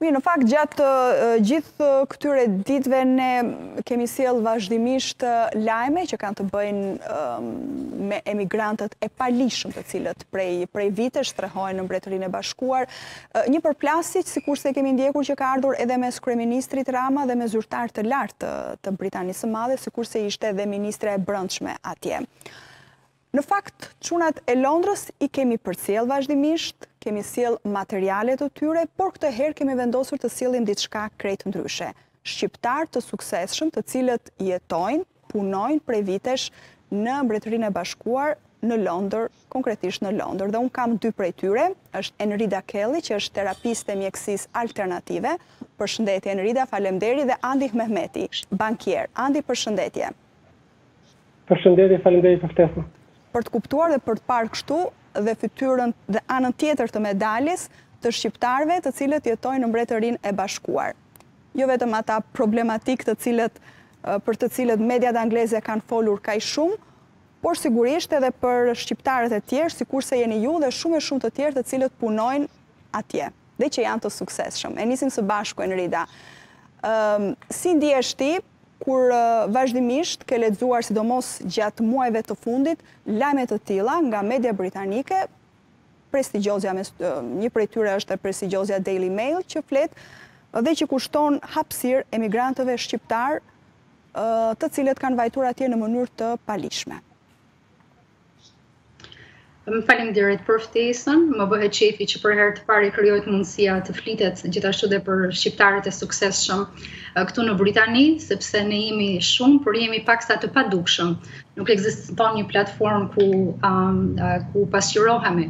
Mirë, në fakt gjatë gjithë këtyre ditëve ne kemi sjell vazhdimisht lajme që kanë të bëjnë me emigrantët e paligjshëm të cilët prej vitesh strehohen në Mbretërinë e Bashkuar. Një përplasje që sikurse kemi ndjekur që ka ardhur edhe mes kryeministrit Rama dhe mes zyrtarëve të lartë të, të Britanisë së Madhe, sikurse ishte edhe ministrja e Brendshme atje. Në fakt, çunat e Londrës i kemi përcjellë vazhdimisht, kemi sjellë materiale të tyre, por këtë herë kemi vendosur të sjellim diçka krejt ndryshe. Shqiptarë të suksesshëm të cilët jetojnë, punojnë prej vitesh në Mbretërinë e Bashkuar, në Londër, konkretisht në Londër. Dhe unë kam dy prej tyre, është Enrida Kelly, që është terapiste e mjekësisë alternative, përshëndetje Enrida, faleminderit, dhe Andi Mehmeti, bankier. Andi, përshëndetje. Përshëndetje, faleminderit për ftesën. Për të kuptuar dhe për të parë kështu dhe fytyrën dhe anën tjetër të medaljes të shqiptarëve të cilët jetojnë në Mbretërinë e Bashkuar. Jo vetëm ata problematikë të cilët për të cilët mediat angleze kanë folur kaq shumë, por sigurisht edhe për shqiptarët e tjerë, sikurse jeni ju dhe shumë e shumë të tjerë të cilët punojnë atje dhe që janë të suksesshëm. E nisim së bashku Enrida. Ëm, si ndihesh ti? Kur vazhdimisht ke lexuar sidomos gjatë muajve të fundit lajme të tilla nga media britanike, prest, një prej tyre është prestigjozja Daily Mail që flet dhe që kushton hapësirë emigrantëve shqiptarë të cilët kanë vajtur atje në mënyrë të paligjshme. Më faleminderit për ftesën. Më bëhet qejfi që për herë të parë krijohet mundësia të flitet gjithashtu dhe për shqiptarët e suksesshëm këtu në Britani, sepse ne jemi shumë, por jemi paksa të padukshëm. Nuk ekziston një platformë ku um, ku pasqyrohemi.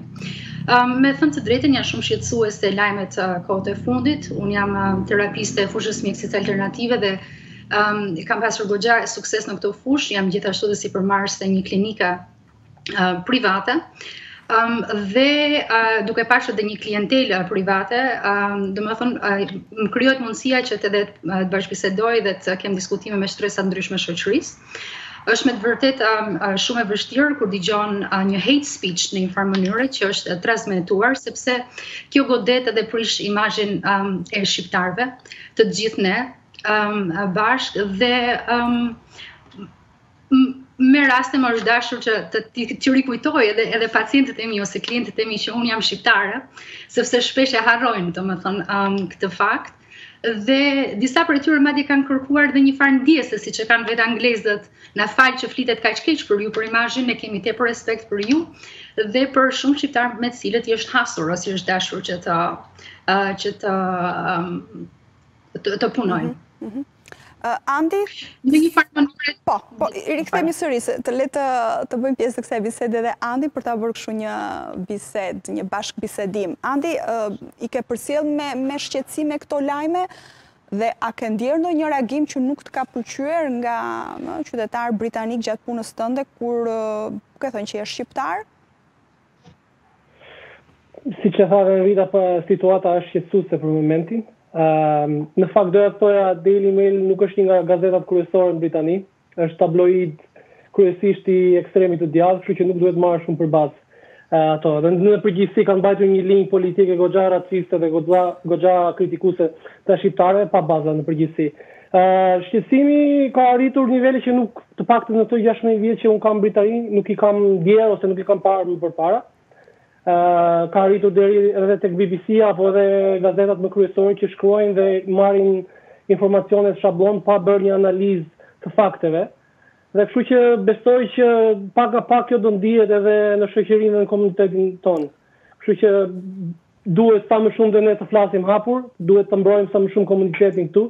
Um, me thënë të drejtën janë shumë shqetësuese lajmet uh, kohët e fundit. Unë jam uh, terapiste e fushës mjekësisë alternative dhe Um, kam pasur goxha sukses në këtë fushë, jam gjithashtu dhe sipërmarrëse e një klinike uh, private, um, dhe uh, duke pasur dhe një klientelë private, um, domethënë, uh, më krijohet mundësia që të dhe të bashkëbisedoj dhe të kem diskutime me shtresa të ndryshme të shoqërisë, është me të vërtetë um, uh, shumë e vështirë kur dëgjon uh, një hate speech në një farë mënyre që është uh, transmetuar, sepse kjo godet edhe prish imazhin um, e shqiptarëve të gjithë ne, bashkë dhe me raste më është dashur që të të rikujtoj edhe pacientët e mi ose klientët e mi që unë jam shqiptare, sepse shpesh e harrojnë, domethënë, um, këtë fakt. Dhe disa prej tyre madje kanë kërkuar dhe një farë ndjese, siç e kanë vetë anglezët, na fal që flitet kaq keq për ju për imazhin, ne kemi tepër respekt për ju dhe për shumë shqiptarë me të cilët i është hasur ose i është dashur që të uh, që të um, të punojnë. Mhm, mhm. Andi? Në një farë mënyrë. Po, po, rikthemi sërish, të le të të bëjmë pjesë të kësaj bisede dhe Andi për ta bërë kështu një bisedë, një bashkëbisedim. Andi, i ke përcjellë me shqetësim këto lajme dhe a ke ndjerë ndonjë reagim që nuk të ka pëlqyer nga qytetarë britanikë gjatë punës tënde kur ke thënë që je shqiptar? Siç e tha dhe Rita, po situata është shqetësuese për momentin. Ëm, në fakt doja të thoja Daily Mail nuk është një nga gazetat kryesore në Britani, është tabloid kryesisht i ekstremit të djathtë, kështu që nuk duhet marrë shumë për bazë ato. Dhe në përgjithësi kanë mbajtur një linjë politike goxha raciste dhe goxha goxha kritikuese ndaj shqiptarëve pa baza në përgjithësi. Shqetësimi ka arritur nivele që nuk, të paktën në këto 16 vjet që unë kam në Britani, nuk i kam ndjerë ose nuk i kam parë më përpara. Ë ka arritur deri edhe tek BBC apo edhe gazetat më kryesore që shkruajnë dhe marrin informacione shabllon pa bërë një analizë të fakteve. Dhe kështu që besoj që pak nga pak kjo do ndihet edhe në shoqërinë dhe në komunitetin tonë. Kështu që Duhet sa më shumë dhe ne të flasim hapur, duhet ta mbrojmë sa më shumë komunitetin këtu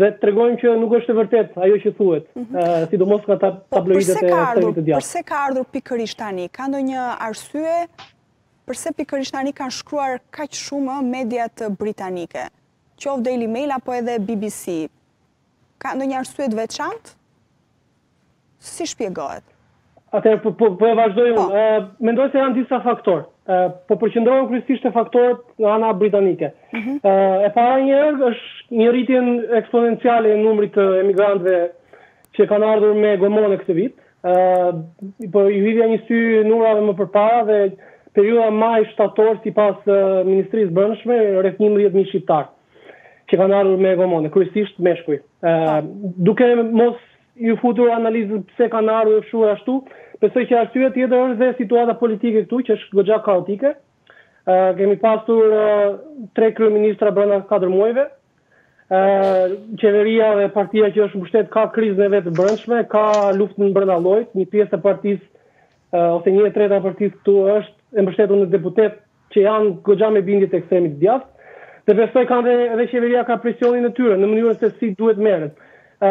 dhe të tregojmë që nuk është e vërtetë ajo që thuhet, mhm. sidomos nga po, tabloidet e ekstremit të djathtë. Përse ka ardhur pikërisht tani? Ka ndonjë arsye përse pikërisht tani kanë shkruar kaq shumë mediat britanike? Qoftë Daily Mail apo edhe BBC? Ka ndonjë arsye të veçantë? Si shpjegohet? Atëherë, po, po, po e vazhdoj unë. Po. Mendoj se janë disa faktorë. Po përqendrohem kryesisht te faktorët nga ana britanike. Uh mhm. -huh. E para një herë është një rritje eksponenciale e numrit të emigrantëve që kanë ardhur me gomone këtë vit. Ë po i hidhja një sy numrave më përpara dhe periudha maj-shtator sipas Ministrisë së Brendshme rreth 11000 shqiptarë. që kanë ardhur me gomone, kryesisht meshkuj. Po. Duke mos iu futur analizës pse kanë ardhur kështu e ashtu, besoj që arsyeja tjetër është dhe situata politike këtu që është goxha kaotike. Ë kemi pasur tre kryeministra brenda katër muajve. Ë qeveria dhe partia që e mbështet ka krizën e vet të brendshme, ka luftën brenda llojit, një pjesë e partisë ose një e treta e partisë këtu është e mbështetur në deputetë që janë goxha me bindje të ekstremit të djathtë, dhe besoj kanë dhe edhe qeveria ka presionin e tyre në mënyrën se si duhet merret. Ë,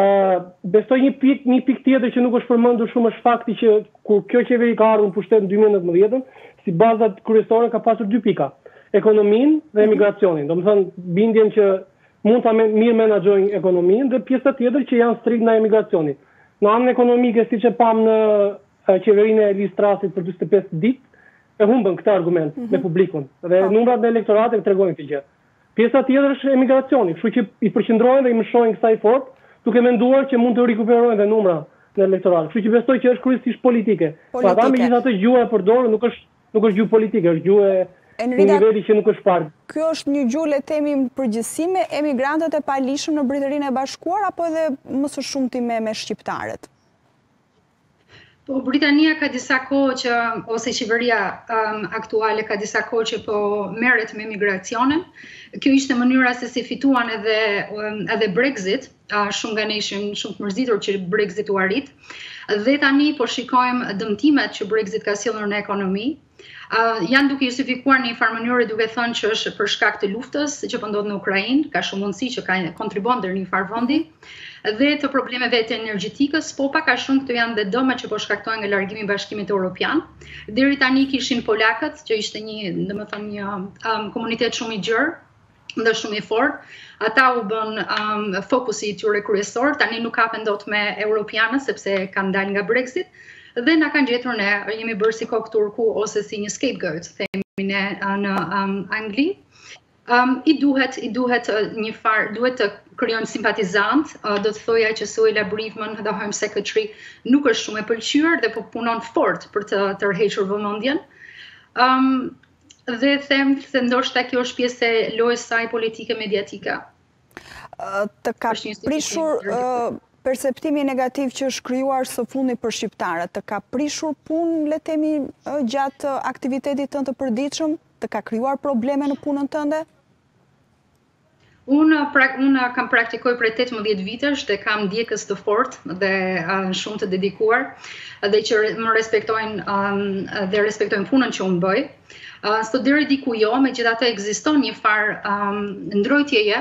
besoj një pikë, një pikë tjetër që nuk është përmendur shumë është fakti që kur kjo qeveri ka ardhur në pushtet në dy mijë e nëntëmbëdhjetë, si bazat kryesore ka pasur dy pika, ekonominë dhe mhm. emigracionin. Domethënë bindjen që mund ta mirëmenaxhojnë ekonominë dhe pjesa tjetër që janë strikt ndaj emigracionit. Në anën ekonomike, siç e pamë në qeverinë e Liz Trasit për 45 ditë, e humbën këtë argument mm -hmm. me publikun dhe pa. Po. numrat në elektorat e tregojnë këtë gjë. Pjesa tjetër është emigracioni, kështu që i përqendrohen dhe i mëshojnë kësaj fort, duke menduar që mund të rikuperojnë dhe numra në elektorat. Kështu që besoj që është kryesisht politike. politike. Po, ata megjithatë gjuha e përdorur, nuk është, nuk është gjuhë politike, është gjuhë e një niveli që nuk është parë. Kjo është një gjuhë le të themi më përgjithësi me emigrantët e paligjshëm në Mbretërinë e Bashkuar, apo edhe më së shumti me, me shqiptarët? Po Britania ka disa kohë që ose qeveria um, aktuale ka disa kohë që po merret me migracionin. Kjo ishte mënyra se si fituan edhe um, edhe Brexit. Uh, shumë nga ne ishim shumë të mërzitur që Brexit u arrit. Dhe tani po shikojmë dëmtimet që Brexit ka sjellur në ekonomi, janë duke justifikuar në një farë mënyre duke thënë që është për shkak të luftës që po ndodh në Ukrainë, ka shumë mundësi që ka kontribuon deri në një farë vendi dhe të problemeve të energjetikës, po pak a shumë këto janë dhe dëme që po shkaktohen nga largimi i Bashkimit Europian. Deri tani kishin polakët, që ishte një, domethënë një um, komunitet shumë i gjerë, dhe shumë i fort. Ata u bënë um, fokusi i tyre kryesor, tani nuk kapen dot me europianët sepse kanë dalë nga Brexit dhe na kanë gjetur ne, jemi bërë si kokë turku ose si një scapegoat, themi ne uh, në um, Angli. Um, i duhet i duhet uh, njëfarë duhet të krijojnë simpatizantë, uh, do të thoja që Suella Braverman the Home Secretary nuk është shumë e pëlqyer dhe po punon fort për të tërhequr vëmendjen. Um, dhe them se ndoshta kjo është pjesë e lojës saj politike mediatike. Të ka prishur perceptimi negativ që është krijuar së fundi për shqiptarët, të ka prishur punë, le të themi, gjatë aktivitetit tënd të përditshëm, të ka krijuar probleme në punën tënde? Unë pra, unë, kam praktikoj prej 18 vitesh dhe kam ndjekës të fortë dhe uh, shumë të dedikuar dhe që më respektojnë um, dhe respektojnë punën që unë bëj. Uh, so deri diku jo, megjithatë ekziston një farë um, ndrojtjeje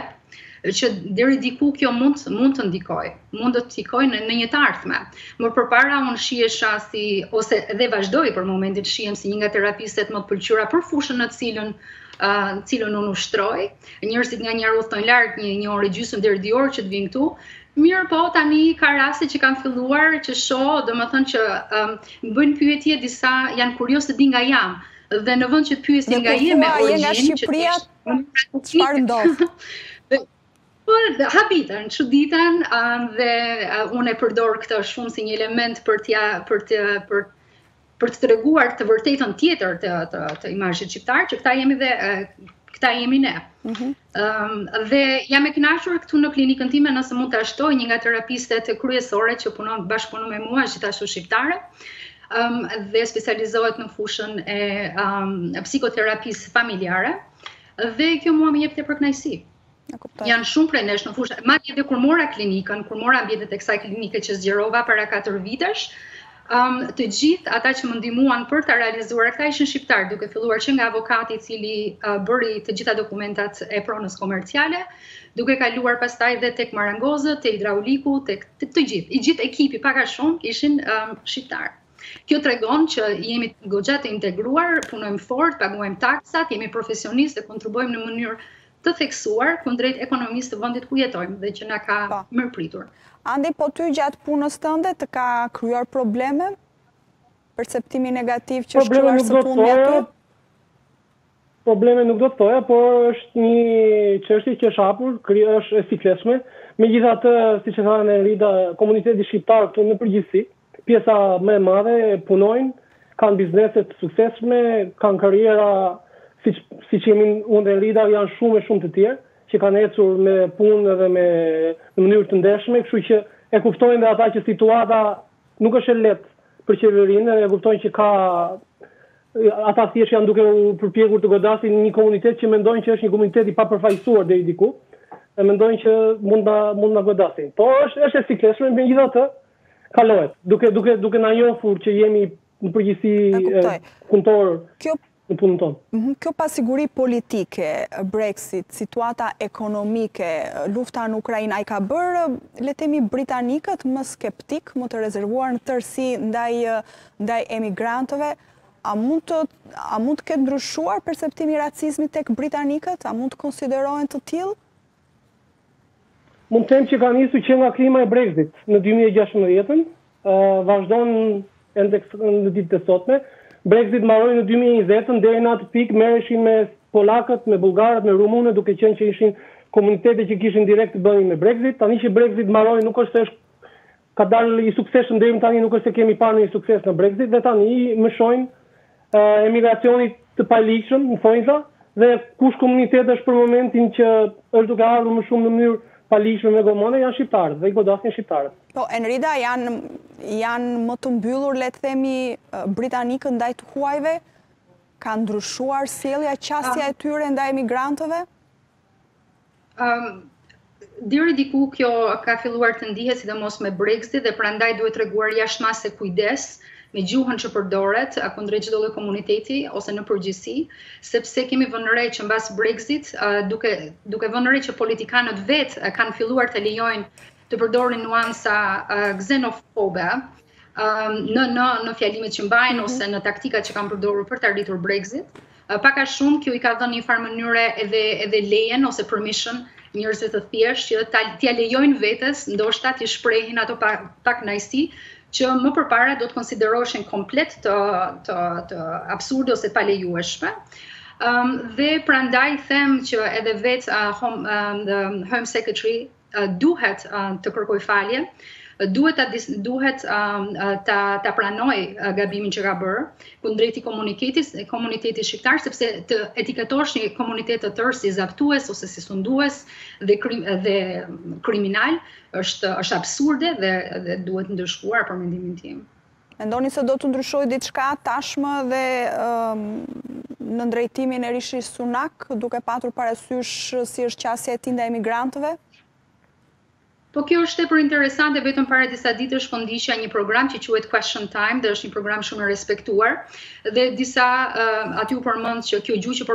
që deri diku kjo mund, mund të ndikojë, mund të ndikojë në, në një të ardhme. Më përpara unë shihesha si, ose dhe vazhdoj për momentin shihem si një nga terapistet më të pëlqyera për fushën në të cilën uh, në të cilën unë ushtroj, njerëzit nganjëherë udhëtojnë larg një një orë e gjysmë deri dy orë që të vijnë këtu, Mirëpo, tani ka raste që kam filluar që shoh, domethënë që më bëjnë pyetje disa janë kuriozë të dinë nga jam, dhe në vend që pyesin nga jam me origjinë, nga Shqipëria, që të ndodhë? Por habiten, që ditën, um, dhe uh, unë e përdor këtë shumë si një element për të për të për për të treguar të vërtetën tjetër të të, të imazhit shqiptar që këta jemi dhe këta jemi ne. Ëm mhm. ehm, dhe jam e kënaqur këtu në klinikën time nëse mund ta shtoj një nga terapistet kryesore që punon bashkëpunon me mua është gjithashtu shqiptare. Ëm ehm, dhe specializohet në fushën e ëm ehm, psikoterapisë familjare dhe kjo mua më jep tepër kënaqësi. Janë shumë prej nesh në fushë. Madje edhe kur mora klinikën, kur mora ambientet e kësaj klinike që zgjerova para 4 vitesh, um, të gjithë ata që më ndihmuan për ta realizuar këtë ishin shqiptarë, duke filluar që nga avokati i cili uh, bëri të gjitha dokumentat e pronës komerciale, duke kaluar pastaj dhe tek marangozët, te hidrauliku, tek të, të gjithë, i gjithë ekipi pak a shumë ishin um, shqiptarë. Kjo tregon që jemi goxha të integruar, punojmë fort, paguajmë taksat, jemi profesionistë dhe kontribuojmë në mënyrë të theksuar kundrejt ekonomisë të vendit ku jetojmë dhe që na ka mirëpritur. Andi, po ty gjatë punës tënde të ka krijuar probleme? Perceptimi negativ që është krijuar së fundi aty? Probleme nuk do të thoja, por është një çështje që është hapur, është e sikletshme. Megjithatë, siç e tha Enrida, komuniteti shqiptar këtu në përgjithësi, Pjesa më e madhe punojnë, kanë biznese të suksesshme, kanë karriera siç siç jemi unë dhe Enrida, janë shumë e shumë të tjerë që kanë ecur me punë edhe me në mënyrë të ndershme, kështu që e kuptojnë dhe ata që situata nuk është e lehtë për qeverinë dhe e kuptojnë që ka ata thjesht janë duke u përpjekur të godasin një komunitet që mendojnë që është një komunitet i papërfaqësuar deri diku e mendojnë që mund ta mund na godasin. Po është është e sikletshme megjithatë, Kalohet, duke, duke, duke na njohur që jemi në përgjithësi punëtorë kjo, në punën tonë. Mhm, kjo pasiguri politike, Brexit, situata ekonomike, lufta në Ukrainë, a i ka bërë, le të themi, britanikët më skeptikë, më të rezervuar në tërësi ndaj, ndaj emigrantëve, a mund të a mund të ketë ndryshuar perceptimi i racizmit tek britanikët? A mund të konsiderohen të tillë? Mund të them që ka nisur që nga klima e Brexit në dy mijë e gjashtëmbëdhjetën, vazhdon në ditët e sotme. Brexit mbaroi në dy mijë e njëzetën, deri në atë pikë merreshin me polakët, me bullgarët, me rumunët, duke qenë që ishin komunitete që kishin direkt të bënin me Brexit. Tani që Brexit mbaroi nuk është se është Ka dalë i suksesshëm deri më tani, nuk është se kemi parë ndonjë sukses në Brexit dhe tani mëshojnë emigracionit të paligjshëm në thonjza dhe kush komunitet është për momentin që është duke ardhur më shumë në mënyrë të paligjshme me gomone janë shqiptarët dhe i godasin shqiptarët. Po, Enrida, janë janë më të mbyllur, le të themi, britanikët ndaj të huajve? Ka ndryshuar sjellja, qasja e tyre ndaj emigrantëve? Um, deri diku kjo ka filluar të ndihet sidomos me Brexit dhe prandaj duhet treguar jashtë mase kujdes me gjuhën që përdoret kundrejt çdo lloj komuniteti ose në përgjithësi, sepse kemi vënë re që mbas Brexit, duke duke vënë re që politikanët vetë kanë filluar të lejojnë të përdorin nuansa xenofobe në në në fjalimet që mbajnë mhm. ose në taktikat që kanë përdorur për të arritur Brexit. Pak a shumë kjo i ka dhënë një farë mënyre edhe edhe lejen ose permission njerëzve të thjeshtë që t'ia lejojnë vetes ndoshta t'i shprehin ato pak pakënaqësi që më përpara do të konsideroheshin komplet të të të absurde ose të palejueshme. Ëm um, dhe prandaj them që edhe vetë uh, Home um, the Home Secretary duhet të kërkojë falje, duhet ta duhet ta ta pranojë gabimin që ka bërë kundrejt komunitetit komunitetit shqiptar sepse të etiketosh një komunitet të tërë si zaptues ose si sundues dhe krim, dhe kriminal është është absurde dhe, dhe duhet ndëshkuar për mendimin tim. Mendoni se do të ndryshojë diçka tashmë dhe nën drejtimin e Rishi Sunak, duke patur parasysh si është qasja e tij ndaj emigrantëve? Po kjo është tepër interesante, vetëm para disa ditësh po ndiqja një program që quhet Question Time dhe është një program shumë i respektuar dhe disa uh, aty u përmend që kjo gjuhë që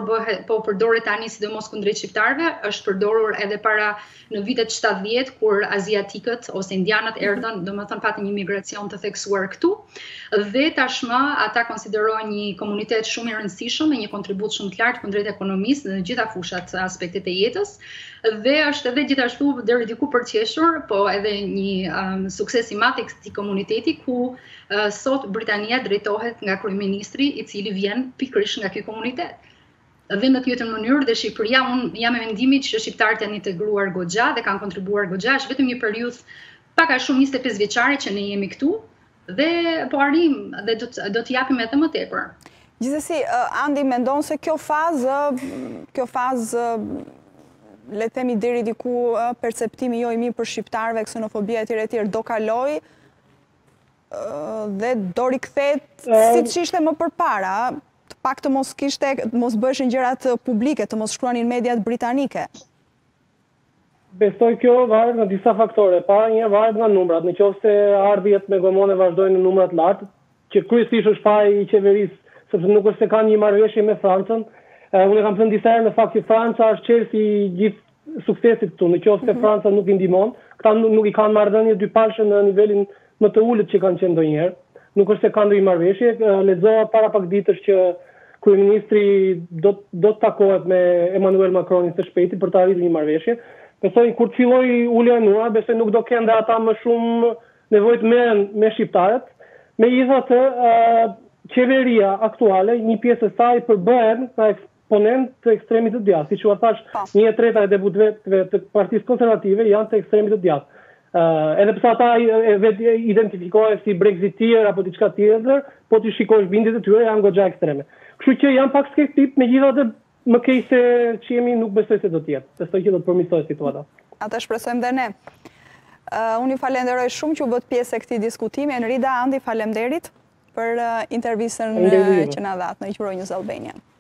po përdoret tani sidomos kundrejt shqiptarëve është përdorur edhe para në vitet 70 kur aziatikët ose indianët mhm. erdhën, domethënë patë një migracion të theksuar këtu, dhe tashma ata konsiderohen një komunitet shumë i rëndësishëm me një kontribut shumë të lartë kundrejt ekonomisë në gjitha fushat aspektet e jetës, dhe është edhe gjithashtu deri diku për të qeshur, po edhe një um, sukses i madh i këtij komuniteti ku uh, sot Britania drejtohet nga kryeministri i cili vjen pikërisht nga ky komunitet. dhe në të njëjtën mënyrë dhe Shqipëria, unë jam e mendimit që shqiptarët janë integruar goxha dhe kanë kontribuar goxha, është vetëm një periudhë pak a shumë 25 vjeçare që ne jemi këtu dhe po arrijmë dhe do të do të japim edhe më tepër. Gjithsesi, Andi mendon se kjo fazë, kjo fazë le të themi deri diku perceptimi jo i mirë për shqiptarëve, ksenofobia etj etj do kalojë dhe do rikthehet siç ishte më përpara, të paktën mos kishte, të mos bëheshin gjërat publike, të mos shkruanin mediat britanike. Besoj kjo varet nga disa faktore. E para një varet nga numrat. Në qoftë se ardhjet me gomone vazhdojnë në numra të lartë, që kryesisht është faji i qeverisë, sepse nuk është se kanë një marrëveshje me Francën. Unë kam thënë disa herë në fakt që Franca është çelësi i gjithë suksesit këtu, në qoftë se mhm. Franca nuk i ndihmon, këta nuk i kanë marrëdhëniet dypalëshe në nivelin më të ulët që kanë qenë ndonjëherë. Nuk është se kanë ndonjë marrëveshje, lexova para pak ditësh që kryeministri do do të takohet me Emmanuel Macronin së shpejti për të arritur një marrëveshje. Besoj kur të fillojë ulja e numrave, besoj nuk do kenë dhe ata më shumë nevojë të merren me shqiptarët. Megjithatë, qeveria aktuale, një pjesë e saj përbëhet nga eksponentë të ekstremit të djathtë, siç ua thash, po. një e treta e deputetëve të Partisë Konservative janë të ekstremit të djathtë. Ë, uh, edhe pse ata vetë identifikohen si brexitier apo diçka tjetër, po t'i shikosh bindjet e tyre janë goxha ekstreme. Kështu që jam pak skeptik, megjithatë më keq se ç'jemi nuk besoj se do të jetë. Besoj që do të përmirësohet situata. Atë shpresojmë dhe ne. Uh, unë ju falenderoj shumë që u bëtë pjesë e këtij diskutimi. Enrida Andi, faleminderit për uh, intervistën uh, që na dhatë në Euronews Albania.